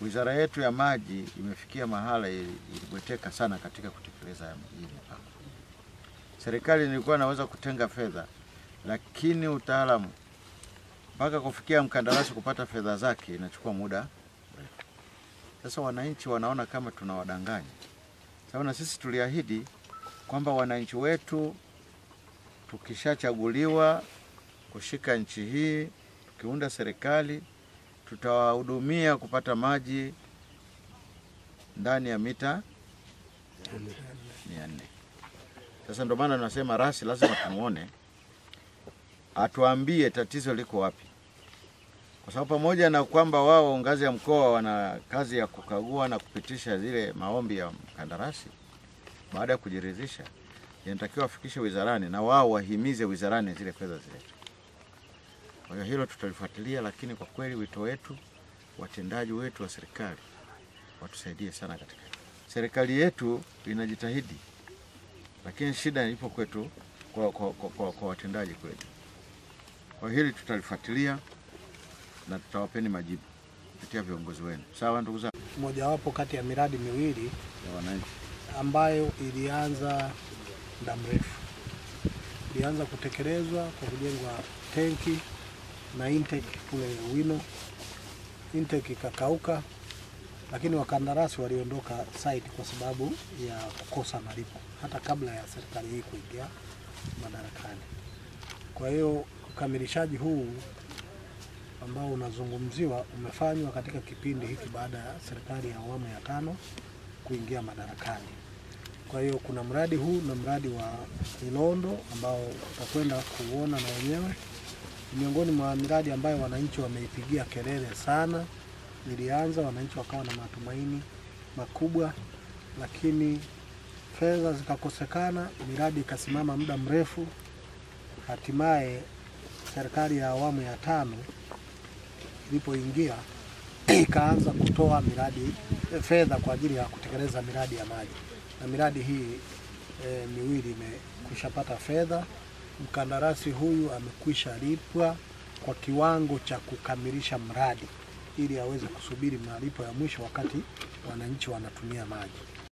wizara yetu ya maji imefikia mahala ili- ilibweteka sana katika kutekeleza hii mipango. Serikali ilikuwa inaweza kutenga fedha, lakini utaalamu mpaka kufikia mkandarasi kupata fedha zake inachukua muda mrefu. Sasa wananchi wanaona kama tunawadanganya, sababu na sisi tuliahidi kwamba wananchi wetu tukishachaguliwa kushika nchi hii, tukiunda serikali, tutawahudumia kupata maji ndani ya mita mia nne. Sasa ndio maana tunasema rasi lazima tumuone, atuambie tatizo liko wapi, kwa sababu pamoja na kwamba wao ngazi ya mkoa wana kazi ya kukagua na kupitisha zile maombi ya mkandarasi, baada ya kujiridhisha, inatakiwa wafikishe wizarani na wao wahimize wizarani zile fedha ziletwe. Kwa hiyo hilo tutalifuatilia, lakini kwa kweli wito wetu, watendaji wetu wa serikali watusaidie sana katika hilo. Serikali yetu inajitahidi, lakini shida ipo kwetu kwa, kwa, kwa, kwa, kwa watendaji kwetu. Kwa hili tutalifuatilia na tutawapeni majibu kupitia viongozi wenu. Sawa ndugu zangu mojawapo kati ya miradi miwili ya wananchi. ambayo ilianza muda mrefu. Ilianza kutekelezwa kwa kujengwa tenki na intake kule Wino. Intake ikakauka, lakini wakandarasi waliondoka site kwa sababu ya kukosa malipo hata kabla ya serikali hii kuingia madarakani. Kwa hiyo ukamilishaji huu ambao unazungumziwa umefanywa katika kipindi hiki baada ya serikali ya awamu ya tano kuingia madarakani. Kwa hiyo kuna mradi huu na mradi wa Ilondo ambao utakwenda kuona na wenyewe, ni miongoni mwa miradi ambayo wananchi wameipigia kelele sana. Ilianza wananchi wakawa na matumaini makubwa, lakini fedha zikakosekana, miradi ikasimama muda mrefu. Hatimaye serikali ya awamu ya tano ilipoingia ikaanza kutoa miradi fedha kwa ajili ya kutekeleza miradi ya maji, na miradi hii e, miwili imekwishapata fedha. Mkandarasi huyu amekwisha lipwa kwa kiwango cha kukamilisha mradi ili aweze kusubiri malipo ya mwisho wakati wananchi wanatumia maji.